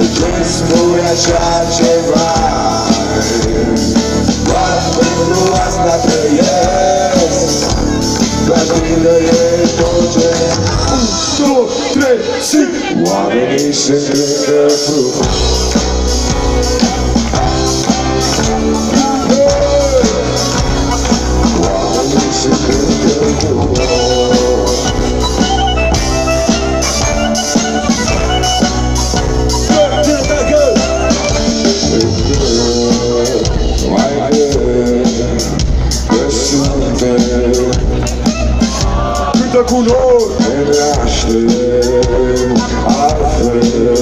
Când spui așa ceva. Doar pentru asta trăiesc Doar tine e tot ce am. 1, 2, 3, 5 Oamenii se cântă frumos Oamenii se cântă frumos Cântă cu nor Ne naștem altfel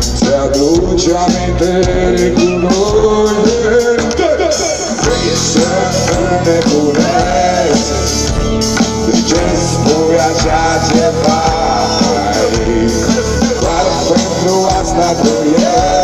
Se aduce amintiri cu noi Vrei să ne punezi De ce spui așa ceva? Doar pentru asta tu ești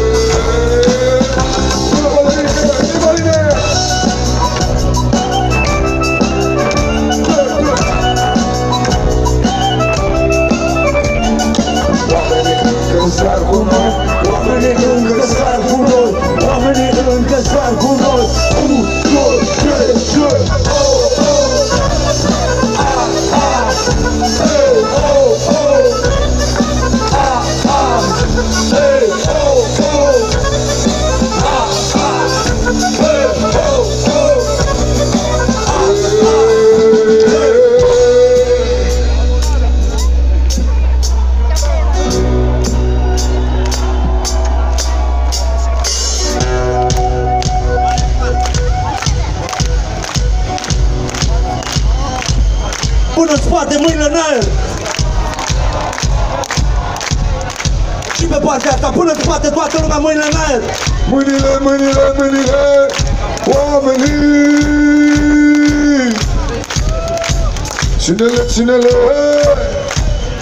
Ține-le!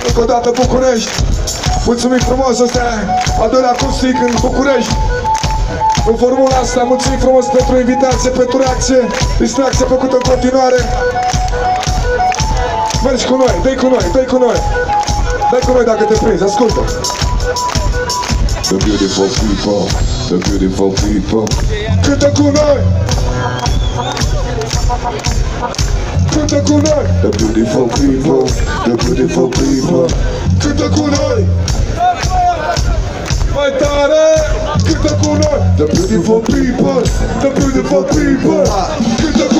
Încă o dată București! Mulțumim frumos, ăsta a doilea acustic în București. În formula asta, mulțumim frumos pentru invitație, pentru reacție, distracție făcută în continuare. Mergi cu noi, dai cu noi, dai cu noi. Dai cu noi dacă te prinzi, ascultă. The beautiful people, the beautiful people. Cântă cu noi! Cântă cu noi The beautiful people The beautiful people Cântă cu noi Mai tare Cântă cu noi The beautiful people The beautiful people Cântă cu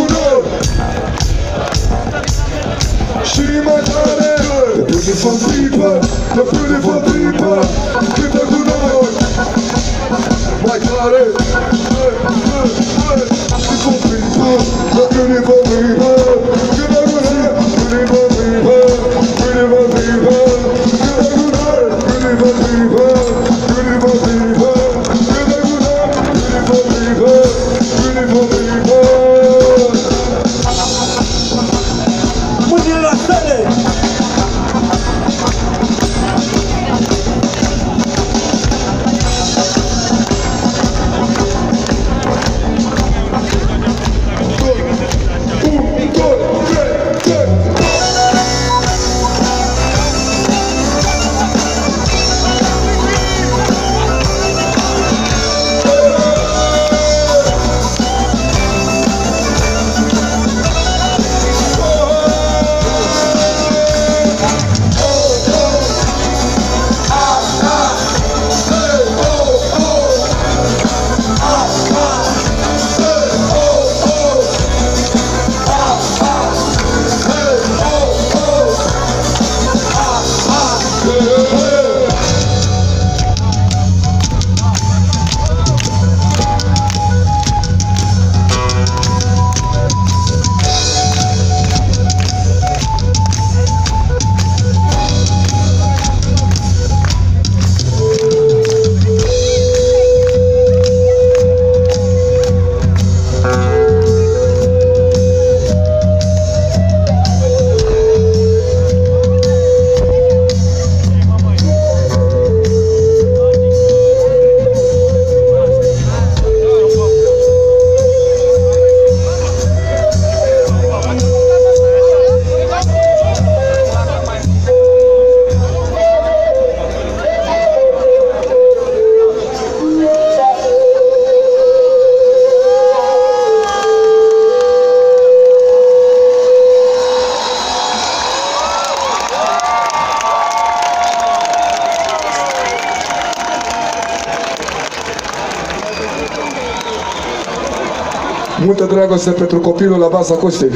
Multă dragoste pentru copilul la bas acustic.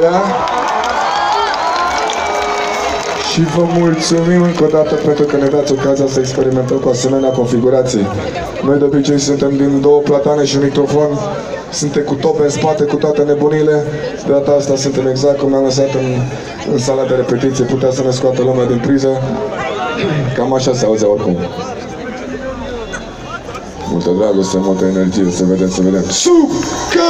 Da? Și vă mulțumim încă o dată pentru că ne dați ocazia să experimentăm cu asemenea configurații. Noi de obicei suntem din două platane și un microfon, suntem cu tope în spate, cu toate nebunile. De data asta suntem exact cum ne-am lăsat în, în sala de repetiție, putea să ne scoată lumea din priză. Cam așa se auzea oricum. Multă dragoste, multă energie, să vedem, să vedem. Sucă!